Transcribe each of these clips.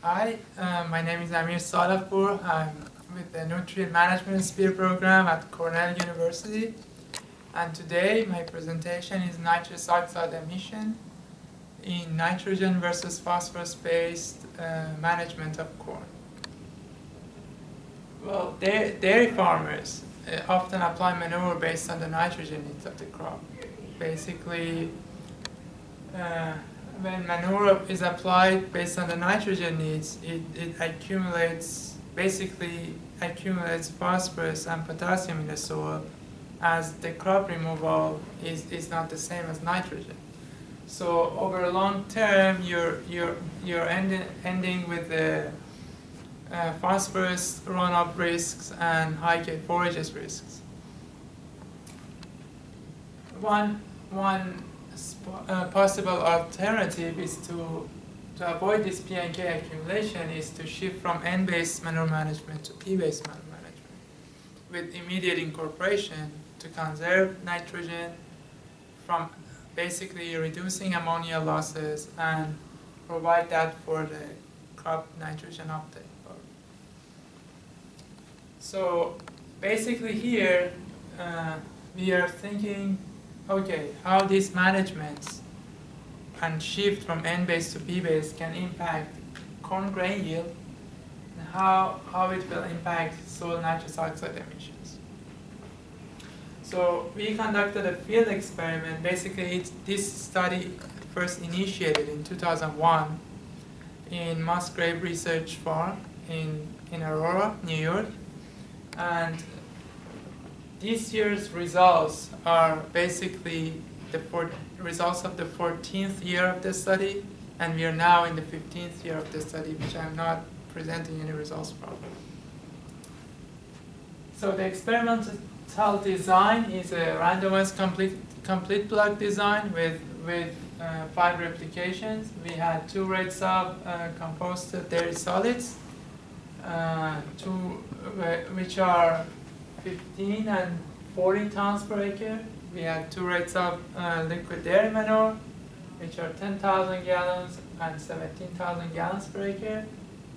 Hi, uh, my name is Amir Sadeghpour. I'm with the Nutrient Management Spear program at Cornell University. And today my presentation is nitrous oxide emission in nitrogen versus phosphorus-based uh, management of corn. Well, dairy farmers uh, often apply manure based on the nitrogen needs of the crop. Basically, uh, when manure is applied based on the nitrogen needs, it, it accumulates, basically accumulates phosphorus and potassium in the soil as the crop removal is, is not the same as nitrogen. So over a long term, you're, you're, you're ending, ending with the uh, phosphorus runoff risks and high K forages risks. One, one uh, possible alternative is to, to avoid this P and K accumulation is to shift from N-based manure management to P-based manure management with immediate incorporation to conserve nitrogen from basically reducing ammonia losses and provide that for the crop nitrogen uptake. So basically here uh, we are thinking okay, how this management and shift from N-base to P-base can impact corn grain yield and how, how it will impact soil nitrous oxide emissions. So we conducted a field experiment. Basically, this study first initiated in 2001 in Musgrave Research Farm in, in Aurora, New York. And this year's results are basically the results of the 14th year of the study, and we are now in the 15th year of the study, which I'm not presenting any results from. So the experimental design is a randomized complete, complete block design with, with uh, five replications. We had two rates of uh, dairy solids, uh, two, which are 15 and 40 tons per acre. We had two rates of uh, liquid dairy manure, which are 10,000 gallons and 17,000 gallons per acre.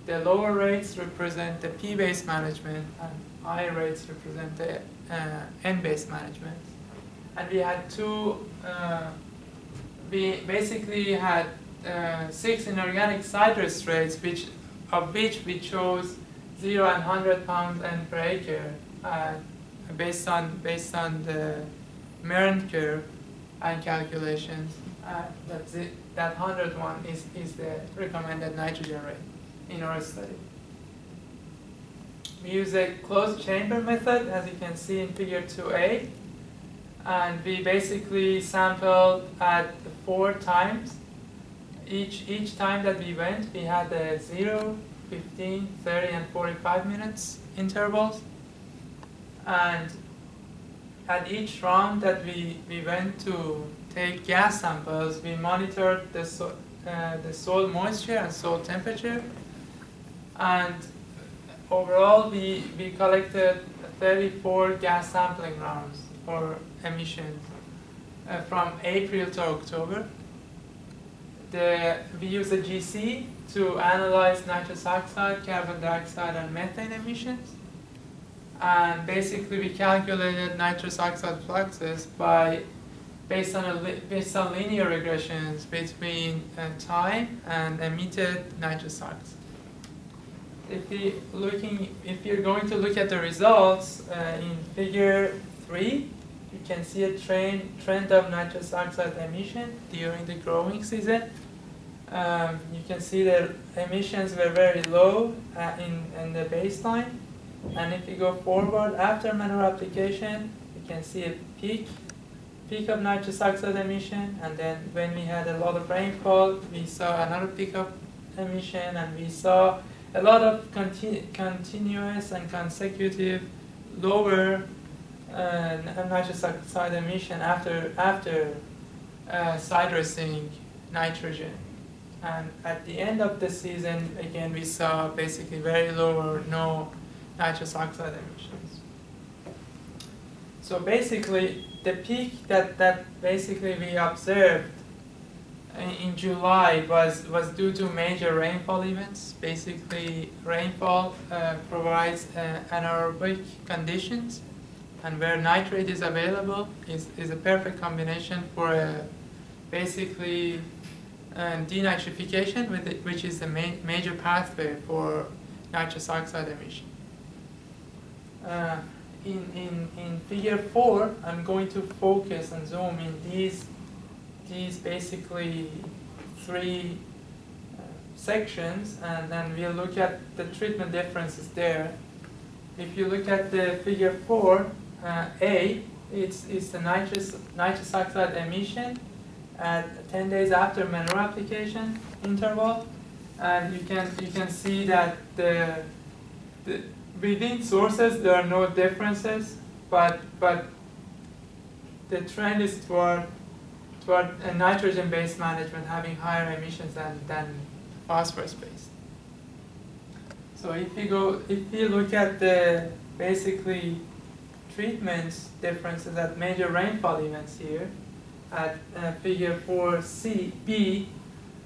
The lower rates represent the P-based management and higher rates represent the uh, N-based management. And we had two, uh, we basically had uh, six inorganic citrus rates, which, of which we chose 0 and 100 pounds N per acre uh, based on based on the Meron curve and calculations. Uh. That 101 is, is the recommended nitrogen rate in our study. We use a closed chamber method, as you can see in figure 2a. And we basically sampled at four times. Each, each time that we went, we had a 0, 15, 30, and 45 minutes intervals. And at each round that we, we went to take gas samples, we monitored the, so, uh, the soil moisture and soil temperature. And overall, we, we collected 34 gas sampling rounds for emissions uh, from April to October. The, we use a GC to analyze nitrous oxide, carbon dioxide, and methane emissions. And basically we calculated nitrous oxide fluxes by based on a, based on linear regressions between uh, time and emitted nitrous oxide. If you looking, if you're going to look at the results uh, in Figure three, you can see a trend trend of nitrous oxide emission during the growing season. Um, you can see that emissions were very low uh, in, in the baseline and if you go forward after manure application, you can see a peak, peak of nitrous oxide emission, and then when we had a lot of rainfall, we saw another peak of emission, and we saw a lot of continu continuous and consecutive lower uh, nitrous oxide emission after after uh, side dressing nitrogen. And at the end of the season, again, we saw basically very low or no nitrous oxide emissions. So basically, the peak that, that basically we observed in July was, was due to major rainfall events. Basically, rainfall uh, provides uh, anaerobic conditions, and where nitrate is available is, is a perfect combination for a basically uh, denitrification, which is the main, major pathway for nitrous oxide emission. Uh, in, in, in figure 4, I'm going to focus and zoom in these these basically three uh, sections and then we'll look at the treatment differences there. If you look at the figure 4, uh, A, it's, it's the nitrous, nitrous oxide emission at 10 days after manure application interval. And you can, you can see that the, the, within sources there are no differences, but, but the trend is toward toward a nitrogen-based management having higher emissions than, than phosphorus-based. So if you go, if you look at the basically treatments differences at major rainfall events here, at uh, figure 4C, B,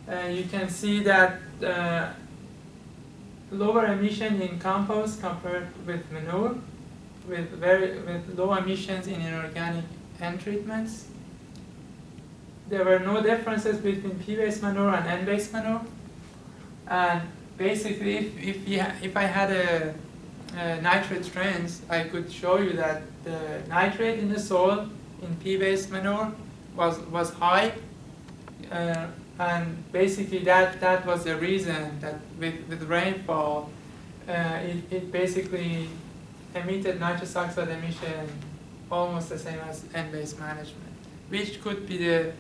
uh, you can see that uh, lower emission in compost compared with manure, with very with low emissions in inorganic end treatments, there were no differences between P-based manure and N-based manure. And basically, if, if, if I had a, a nitrate trends, I could show you that the nitrate in the soil in P-based manure was, was high. Uh, and basically that, that was the reason that with, with rainfall, uh, it, it basically emitted nitrous oxide emission almost the same as N-based management, which could be the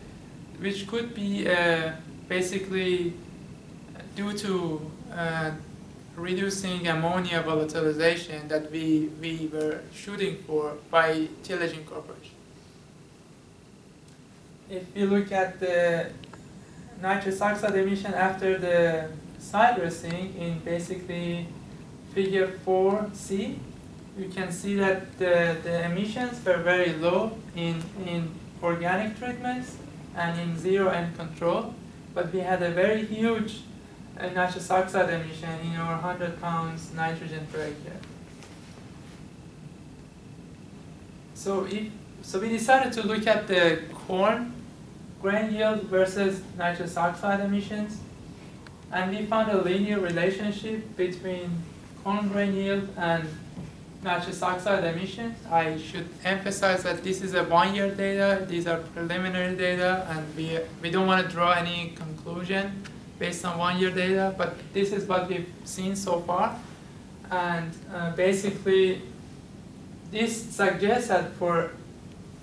which could be uh, basically due to uh, reducing ammonia volatilization that we, we were shooting for by tillage incorporation. If you look at the nitrous oxide emission after the side dressing in basically figure 4C, you can see that the, the emissions were very low in, in organic treatments and in zero N control, but we had a very huge uh, nitrous oxide emission in over 100 pounds nitrogen per acre. So, if, so we decided to look at the corn grain yield versus nitrous oxide emissions, and we found a linear relationship between corn grain yield and nitrous oxide emissions. I should emphasize that this is a one-year data, these are preliminary data, and we, we don't want to draw any conclusion based on one-year data, but this is what we've seen so far. And uh, basically, this suggests that for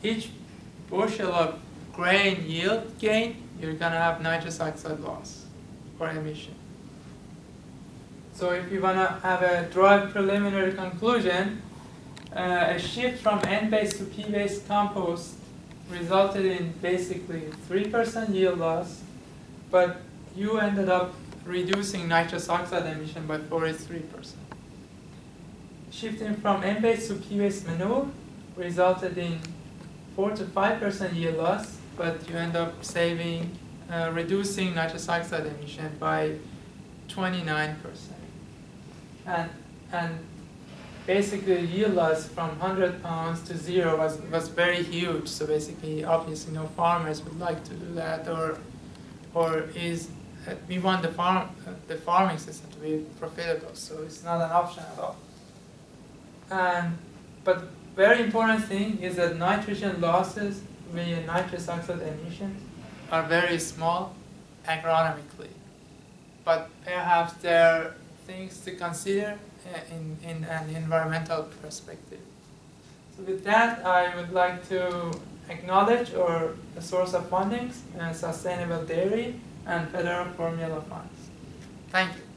each bushel of grain yield gain, you're going to have nitrous oxide loss or emission. So if you want to have a draw preliminary conclusion, uh, a shift from N-based to P-based compost resulted in basically 3% yield loss, but you ended up reducing nitrous oxide emission by 43%. Shifting from N-based to P-based manure resulted in 4 to 5% yield loss, but you end up saving, uh, reducing nitrous oxide emission by 29% and and basically yield loss from 100 pounds to zero was, was very huge. So basically, obviously, no farmers would like to do that, or or is uh, we want the farm uh, the farming system to be profitable. So it's not an option at all. And but very important thing is that nitrogen losses via nitrous oxide emissions are very small agronomically, but perhaps there are things to consider uh, in, in an environmental perspective. So with that, I would like to acknowledge our the source of fundings, uh, Sustainable Dairy and Federal Formula Funds. Thank you.